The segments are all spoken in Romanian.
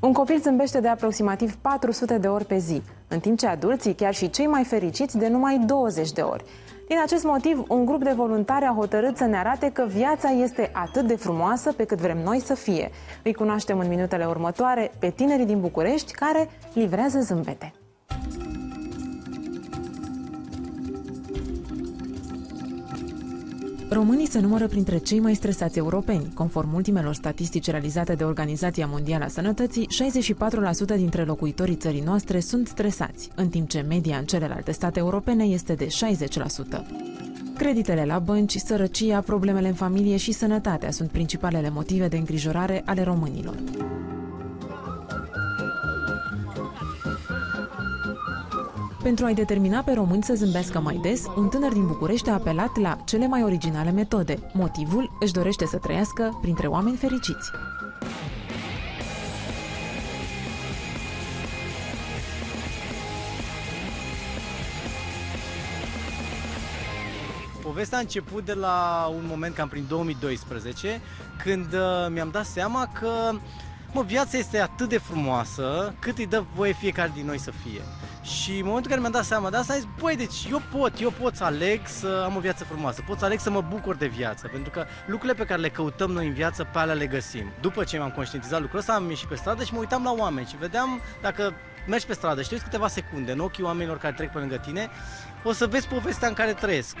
Un copil zâmbește de aproximativ 400 de ori pe zi, în timp ce adulții, chiar și cei mai fericiți, de numai 20 de ori. Din acest motiv, un grup de voluntari a hotărât să ne arate că viața este atât de frumoasă pe cât vrem noi să fie. Îi cunoaștem în minutele următoare pe tinerii din București care livrează zâmbete. Românii se numără printre cei mai stresați europeni. Conform ultimelor statistici realizate de Organizația Mondială a Sănătății, 64% dintre locuitorii țării noastre sunt stresați, în timp ce media în celelalte state europene este de 60%. Creditele la bănci, sărăcia, problemele în familie și sănătatea sunt principalele motive de îngrijorare ale românilor. Pentru a-i determina pe români să zâmbească mai des, un tânăr din București a apelat la cele mai originale metode. Motivul își dorește să trăiască printre oameni fericiți. Povestea a început de la un moment cam prin 2012, când uh, mi-am dat seama că mă, viața este atât de frumoasă cât îi dă voie fiecare din noi să fie. Și în momentul în care mi-am dat seama de asta, am zis, băi, deci eu pot, eu pot să aleg să am o viață frumoasă, pot să aleg să mă bucur de viață, pentru că lucrurile pe care le căutăm noi în viață, pe alea le găsim. După ce m-am conștientizat lucrul ăsta, am ieșit pe stradă și mă uitam la oameni și vedeam dacă mergi pe stradă și câteva secunde în ochii oamenilor care trec pe lângă tine, o să vezi povestea în care trăiesc.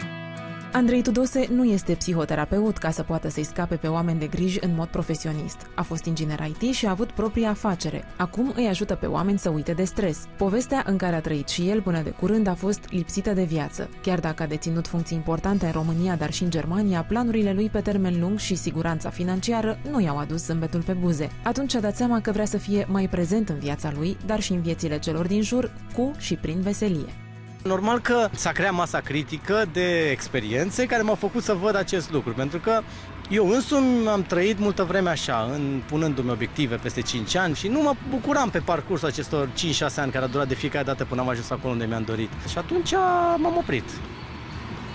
Andrei Tudose nu este psihoterapeut ca să poată să-i scape pe oameni de griji în mod profesionist. A fost inginer IT și a avut propria afacere. Acum îi ajută pe oameni să uite de stres. Povestea în care a trăit și el până de curând a fost lipsită de viață. Chiar dacă a deținut funcții importante în România, dar și în Germania, planurile lui pe termen lung și siguranța financiară nu i-au adus zâmbetul pe buze. Atunci a dat seama că vrea să fie mai prezent în viața lui, dar și în viețile celor din jur, cu și prin veselie. Normal că s-a creat masa critică de experiențe care m-au făcut să văd acest lucru, pentru că eu însumi am trăit multă vreme așa, în, punându-mi obiective peste 5 ani și nu mă bucuram pe parcursul acestor 5-6 ani care a durat de fiecare dată până am ajuns acolo unde mi-am dorit. Și atunci m-am oprit.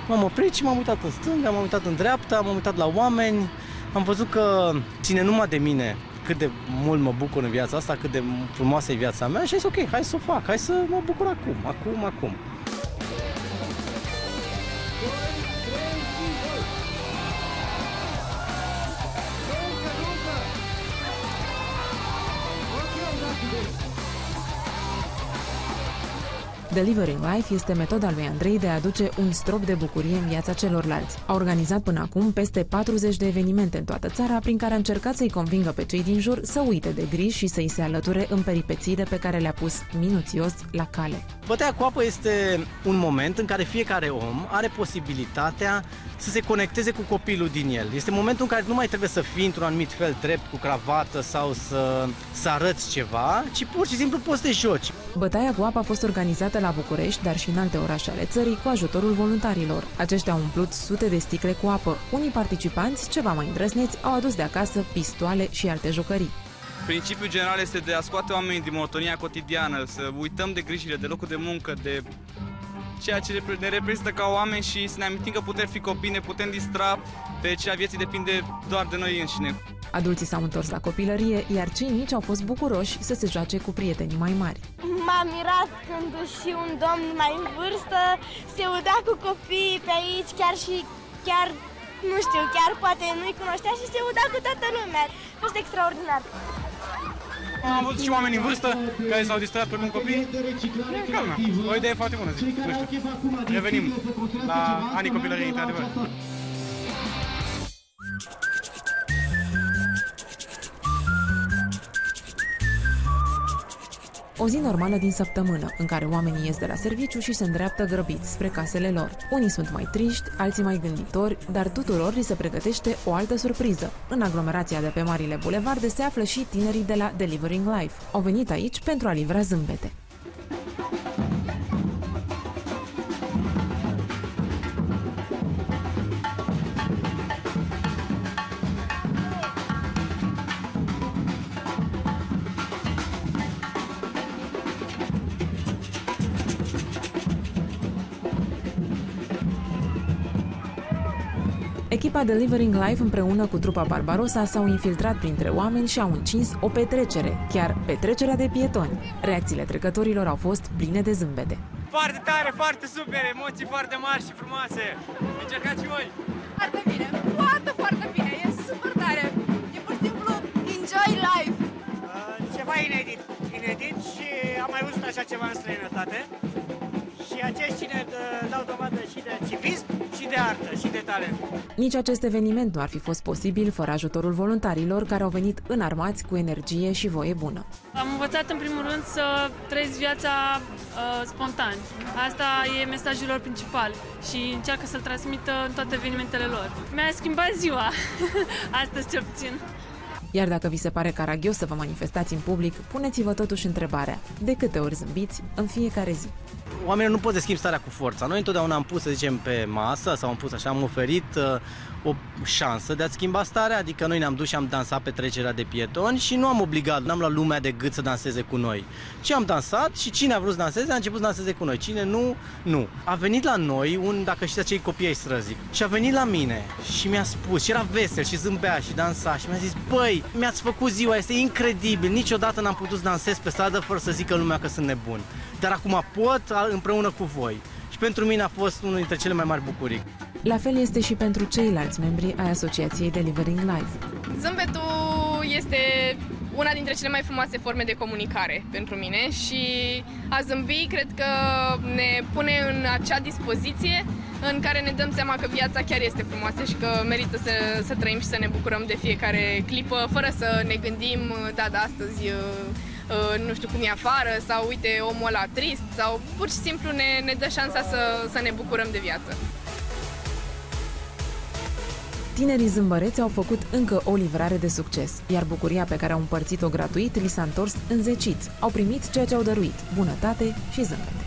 M-am oprit și m-am uitat în stânga, m-am uitat în dreapta, m-am uitat la oameni, am văzut că ține numai de mine cât de mult mă bucur în viața asta, cât de frumoasă e viața mea și am zis ok, hai să o fac, hai să mă bucur acum, acum, acum. Delivering Life este metoda lui Andrei de a aduce un strop de bucurie în viața celorlalți. A organizat până acum peste 40 de evenimente în toată țara prin care a încercat să-i convingă pe cei din jur să uite de griji și să-i se alăture în peripețiile pe care le-a pus minuțios la cale. Bătaia cu apă este un moment în care fiecare om are posibilitatea să se conecteze cu copilul din el. Este momentul în care nu mai trebuie să fii într-un anumit fel drept, cu cravată sau să, să arăți ceva, ci pur și simplu poți să te joci. Bătaia cu apă a fost organizată la București, dar și în alte orașe ale țării, cu ajutorul voluntarilor. Aceștia au umplut sute de sticle cu apă. Unii participanți, ceva mai îndrăzneți, au adus de acasă pistoale și alte jucării. Principiul general este de a scoate oamenii din monotonia cotidiană, să uităm de grijile, de locul de muncă, de ceea ce ne reprezintă ca oameni și să ne amintim că putem fi copii, ne putem distra, pe cea vieții depinde doar de noi înșine. Adulții s-au întors la copilărie, iar cei mici au fost bucuroși să se joace cu prietenii mai mari. M-a mirat când și un domn mai în vârstă se udea cu copiii pe aici, chiar și chiar nu știu, chiar poate nu-i cunoștea și se udea cu toată lumea. A fost extraordinar. Am văzut și oameni în vârstă care s-au distrat pe un copii. Calma, o idee foarte bună, zic. Nu știu. Revenim la anii copilăriei, într-adevăr. O zi normală din săptămână, în care oamenii ies de la serviciu și se îndreaptă grăbiți spre casele lor. Unii sunt mai triști, alții mai gânditori, dar tuturor li se pregătește o altă surpriză. În aglomerația de pe marile bulevarde se află și tinerii de la Delivering Life. Au venit aici pentru a livra zâmbete. Echipa Delivering Life împreună cu trupa Barbarossa s-au infiltrat printre oameni și au încins o petrecere, chiar petrecerea de pietoni. Reacțiile trecătorilor au fost pline de zâmbete. Foarte tare, foarte super, emoții foarte mari și frumoase. Încercați și voi! Foarte bine, foarte, foarte bine, e super tare. E pur și simplu enjoy life. Uh, ceva inedit, inedit și am mai văzut așa ceva în străinătate. Și acești cine uh, dau dovadă și de civism și de artă și de talent. Nici acest eveniment nu ar fi fost posibil fără ajutorul voluntarilor care au venit înarmați cu energie și voie bună. Am învățat în primul rând să trăiesc viața uh, spontan. Asta e mesajul lor principal și încearcă să-l transmită în toate evenimentele lor. Mi-a schimbat ziua, astăzi ce puțin. Iar dacă vi se pare caragios să vă manifestați în public, puneți-vă totuși întrebarea, de câte ori zâmbiți în fiecare zi? Oamenii nu pot de schimb starea cu forța. Noi întotdeauna am pus, să zicem, pe masă sau am pus așa, am oferit uh, o șansă de a schimba starea, adică noi ne-am dus și am dansat pe trecerea de pietoni și nu am obligat, n-am luat lumea de gât să danseze cu noi. Ci am dansat și cine a vrut să danseze a început să danseze cu noi. Cine nu, nu. A venit la noi un, dacă știți acei copii ai străzii, și a venit la mine și mi-a spus, și era vesel și zâmbea și dansa și mi-a zis, băi, mi-ați făcut ziua, este incredibil, niciodată n-am putut să dansez pe stradă fără să zică lumea că sunt nebun. Dar acum pot împreună cu voi. Și pentru mine a fost unul dintre cele mai mari bucurii. La fel este și pentru ceilalți membri ai Asociației Delivering Life. Zâmbetul este una dintre cele mai frumoase forme de comunicare pentru mine și a zâmbi cred că ne pune în acea dispoziție în care ne dăm seama că viața chiar este frumoasă și că merită să, să trăim și să ne bucurăm de fiecare clipă fără să ne gândim, da, da, astăzi uh, nu știu cum e afară sau uite omul ăla trist sau pur și simplu ne, ne dă șansa să, să ne bucurăm de viață. Tinerii zâmbăreți au făcut încă o livrare de succes, iar bucuria pe care au împărțit-o gratuit li s-a întors înzecit. Au primit ceea ce au dăruit, bunătate și zâmbet.